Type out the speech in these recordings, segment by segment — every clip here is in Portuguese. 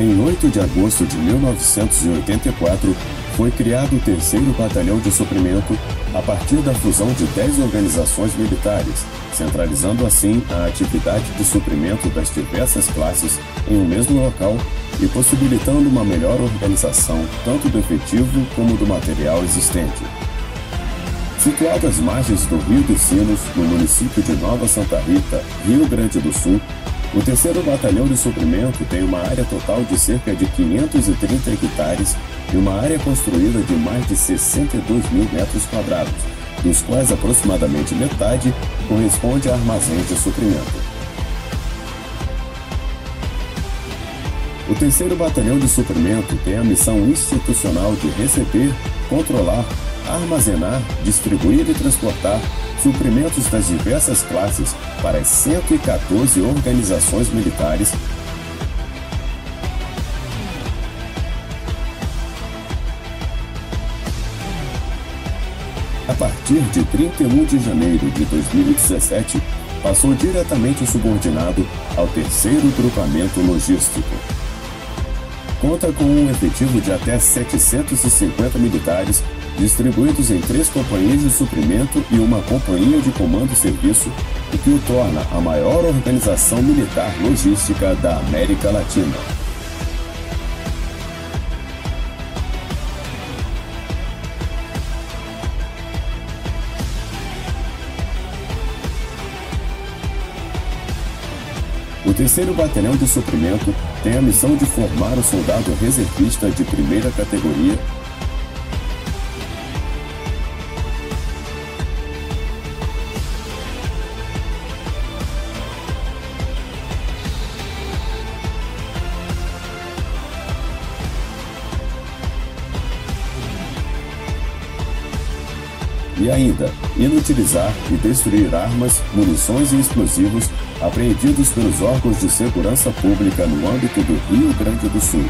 Em 8 de agosto de 1984, foi criado o terceiro Batalhão de Suprimento a partir da fusão de 10 organizações militares, centralizando assim a atividade de suprimento das diversas classes em um mesmo local e possibilitando uma melhor organização tanto do efetivo como do material existente. Situado às margens do Rio dos Sinos, no município de Nova Santa Rita, Rio Grande do Sul, o terceiro batalhão de suprimento tem uma área total de cerca de 530 hectares e uma área construída de mais de 62 mil metros quadrados, dos quais aproximadamente metade corresponde a armazéns de suprimento. O terceiro batalhão de suprimento tem a missão institucional de receber, controlar, armazenar, distribuir e transportar suprimentos das diversas classes para as 114 organizações militares A partir de 31 de janeiro de 2017, passou diretamente subordinado ao terceiro grupamento logístico. Conta com um efetivo de até 750 militares distribuídos em três companhias de suprimento e uma companhia de comando e serviço, o que o torna a maior organização militar logística da América Latina. O terceiro batalhão de suprimento tem a missão de formar o soldado reservista de primeira categoria. E ainda inutilizar e destruir armas, munições e explosivos apreendidos pelos órgãos de segurança pública no âmbito do Rio Grande do Sul.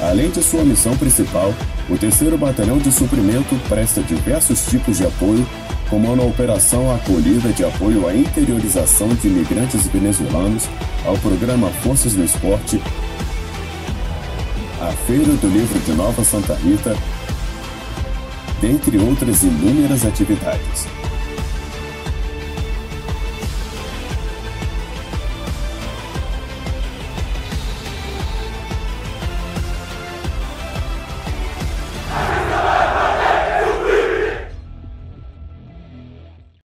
Além de sua missão principal, o terceiro Batalhão de Suprimento presta diversos tipos de apoio, como na Operação Acolhida de Apoio à Interiorização de Imigrantes Venezuelanos, ao Programa Forças do Esporte, à Feira do Livro de Nova Santa Rita dentre outras inúmeras atividades.